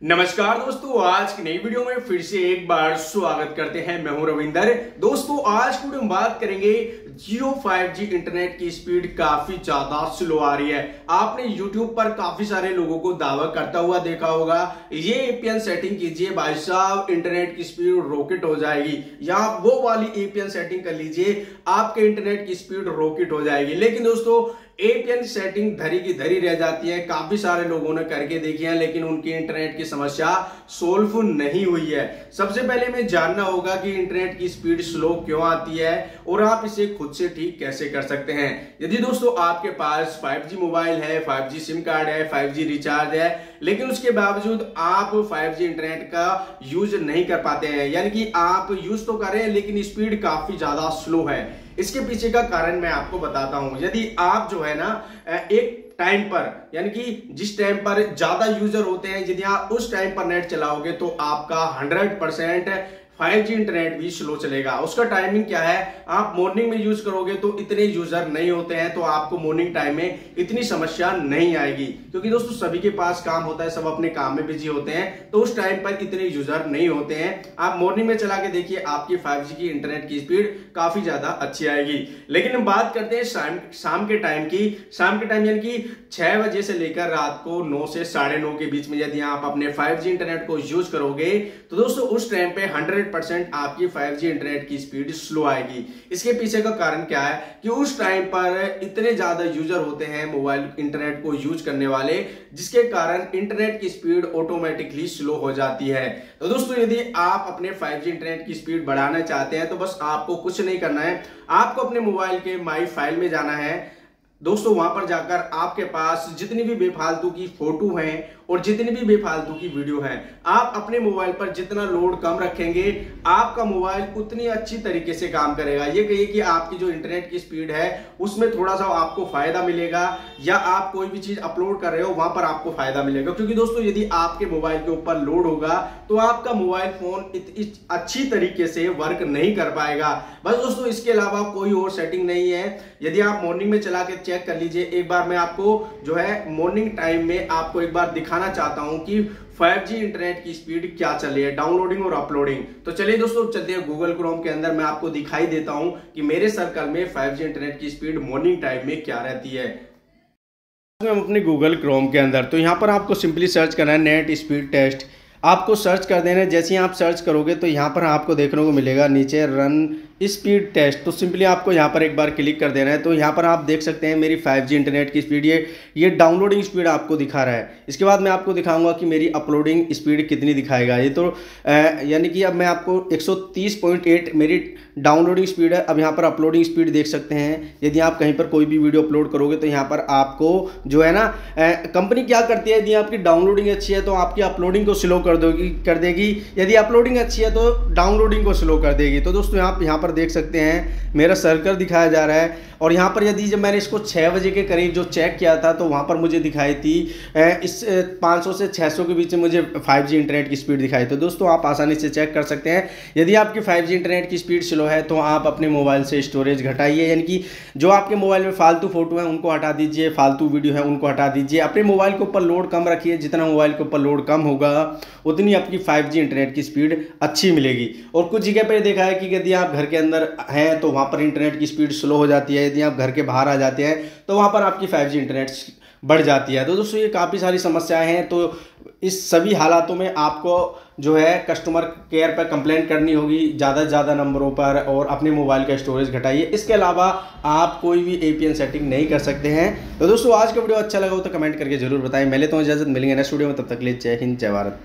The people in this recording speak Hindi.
नमस्कार दोस्तों, आज की नई वीडियो में फिर से एक बार स्वागत करते हैं। मैं हूँ रविंदर। दोस्तों, आज की वीडियो में बात करेंगे, जियो 5G इंटरनेट की स्पीड काफ़ी ज़्यादा स्लो आ रही है। आपने YouTube पर काफ़ी सारे लोगों को दावा करता हुआ देखा होगा, ये एपीएन सेटिंग कीजिए, भाई साहब, इंटरनेट की स्पीड रॉकेट हो जाएगी। या वो वाली एपीएन सेटिंग कर लीजिए, आपके इंटरनेट की स्पीड रॉकेट हो जाएगी। लेकिन दोस्तों एपीएन सेटिंग धरी की धरी रह जाती है। काफ़ी सारे लोगों ने करके देखी है, लेकिन उनकी इंटरनेट की समस्या सोल्व नहीं हुई है। सबसे पहले हमें जानना होगा कि इंटरनेट की स्पीड स्लो क्यों आती है और आप इसे खुद से ठीक कैसे कर सकते हैं। यदि दोस्तों आपके पास 5G मोबाइल है 5G सिम कार्ड है 5G रिचार्ज है लेकिन उसके बावजूद आप 5G इंटरनेट का यूज़ नहीं कर पाते हैं। यानी कि आप यूज़ तो कर रहे हैं, लेकिन स्पीड काफ़ी ज़्यादा स्लो है। इसके पीछे का कारण मैं आपको बताता हूँ। यदि आप जो है ना एक टाइम पर, यानी कि जिस टाइम पर ज़्यादा यूज़र होते हैं, यदि आप उस टाइम पर नेट चलाओगे तो आपका 100 परसेंट 5G इंटरनेट भी स्लो चलेगा। उसका टाइमिंग क्या है? आप मॉर्निंग में यूज़ करोगे तो इतने यूज़र नहीं होते हैं तो आपको मॉर्निंग टाइम में इतनी समस्या नहीं आएगी। क्योंकि दोस्तों, सभी के पास काम होता है, सब अपने काम में बिज़ी होते हैं तो उस टाइम पर इतने यूज़र नहीं होते हैं। आप मॉर्निंग में चला के देखिए, आपकी फाइव की इंटरनेट की स्पीड काफ़ी ज़्यादा अच्छी आएगी। लेकिन हम बात करते हैं शाम शाम के टाइम की। शाम के टाइम यानी कि छह बजे से लेकर रात को नौ से साढ़े नौ के बीच में यदि आप अपने फाइव इंटरनेट को यूज़ करोगे तो दोस्तों, उस टाइम पे हंड्रेड हंड्रेड परसेंट आपकी 5G इंटरनेट की स्पीड स्लो आएगी। इसके पीछे का कारण क्या है कि उस टाइम पर इतने ज़्यादा यूज़र होते हैं मोबाइल इंटरनेट को यूज़ करने वाले, जिसके कारण इंटरनेट की स्पीड ऑटोमेटिकली स्लो हो जाती है। तो दोस्तों, यदि आप अपने 5G इंटरनेट की स्पीड बढ़ाना चाहते हैं तो बस आपको कुछ नहीं करना है। आपको अपने मोबाइल के माई फ़ाइल में जाना है। दोस्तों, वहाँ पर जाकर आपके पास जितनी भी बेफालतू की फ़ोटो हैं और जितनी भी बेफालतू की वीडियो है, आप अपने मोबाइल पर जितना लोड कम रखेंगे, आपका मोबाइल उतनी अच्छी तरीके से काम करेगा। ये कहिए कि आपकी जो इंटरनेट की स्पीड है, उसमें थोड़ा सा आपको फ़ायदा मिलेगा या आप कोई भी चीज़ अपलोड कर रहे हो, वहाँ पर आपको फ़ायदा मिलेगा। क्योंकि दोस्तों, यदि आपके मोबाइल के ऊपर लोड होगा तो आपका मोबाइल फ़ोन अच्छी तरीके से वर्क नहीं कर पाएगा। बस दोस्तों, इसके अलावा कोई और सेटिंग नहीं है। यदि आप मॉर्निंग में चला के चेक कर लीजिए, एक बार मैं आपको जो है मॉर्निंग टाइम में आपको एक बार दिखा दिखाना चाहता हूँ कि 5G इंटरनेट की स्पीड क्या चल रही है डाउनलोडिंग और अपलोडिंग तो चलिए दोस्तों चलते हैं गूगल क्रोम के अंदर मैं आपको दिखाई देता हूँ कि मेरे सर्कल में 5G इंटरनेट की स्पीड मॉर्निंग टाइम में क्या रहती है। हम अपने गूगल क्रोम के अंदर तो यहाँ पर आपको सिंपली सर्च करना है नेट स्पीड टेस्ट आपको सर्च कर देना है, जैसे ही आप सर्च करोगे तो यहाँ पर आपको देखने को मिलेगा, नीचे रन स्पीड टेस्ट तो सिंपली आपको यहाँ पर एक बार क्लिक कर देना है। तो यहाँ पर आप देख सकते हैं मेरी 5G इंटरनेट की स्पीड ये ये डाउनलोडिंग स्पीड आपको दिखा रहा है। इसके बाद मैं आपको दिखाऊँगा कि मेरी अपलोडिंग स्पीड कितनी दिखाएगा। ये तो यानी कि अब मैं आपको 130.8 मेरी डाउनलोडिंग स्पीड है। अब यहाँ पर अपलोडिंग स्पीड देख सकते हैं। यदि आप कहीं पर कोई भी वीडियो अपलोड करोगे तो यहाँ पर आपको जो है ना कंपनी क्या करती है? यदि आपकी डाउनलोडिंग अच्छी है तो आपकी अपलोडिंग को स्लो कर दोगी, कर देगी। यदि अपलोडिंग अच्छी है तो डाउनलोडिंग को स्लो कर देगी। तो दोस्तों आप यहाँ पर देख सकते हैं। मेरा सर्कल दिखाया जा रहा है। और यहाँ पर यदि जब मैंने इसको छः बजे के करीब जो चेक किया था तो वहाँ पर मुझे दिखाई थी इस 500 से 600 के बीच में मुझे 5G इंटरनेट की स्पीड दिखाई। तो दोस्तों, आप आसानी से चेक कर सकते हैं। यदि आपकी 5G इंटरनेट की स्पीड स्लो है तो आप अपने मोबाइल से स्टोरेज घटाइए। यानी कि जो आपके मोबाइल में फालतू फ़ोटो है, उनको हटा दीजिए, फालतू वीडियो है, उनको हटा दीजिए। अपने मोबाइल के ऊपर लोड कम रखिए। जितना मोबाइल के ऊपर लोड कम होगा, उतनी आपकी फाइव इंटरनेट की स्पीड अच्छी मिलेगी। और कुछ जगह पर देखा है कि यदि आप घर के अंदर हैं तो वहाँ पर इंटरनेट की स्पीड स्लो हो जाती है। यदि आप घर के बाहर आ जाते हैं तो वहाँ पर आपकी फाइव इंटरनेट बढ़ जाती है। तो दोस्तों, ये काफ़ी सारी समस्याएँ हैं तो इस सभी हालातों में आपको जो है कस्टमर केयर पर कंप्लेंट करनी होगी ज़्यादा से ज़्यादा नंबरों पर और अपने मोबाइल का स्टोरेज घटाइए। इसके अलावा आप कोई भी एपीएन सेटिंग नहीं कर सकते हैं। तो दोस्तों, आज का वीडियो अच्छा लगा हो तो कमेंट करके ज़रूर बताएँ। मिले तो इजाज़त, मिलेंगे नेक्स्ट वीडियो में, तब तक ले जय हिंद, जय भारत।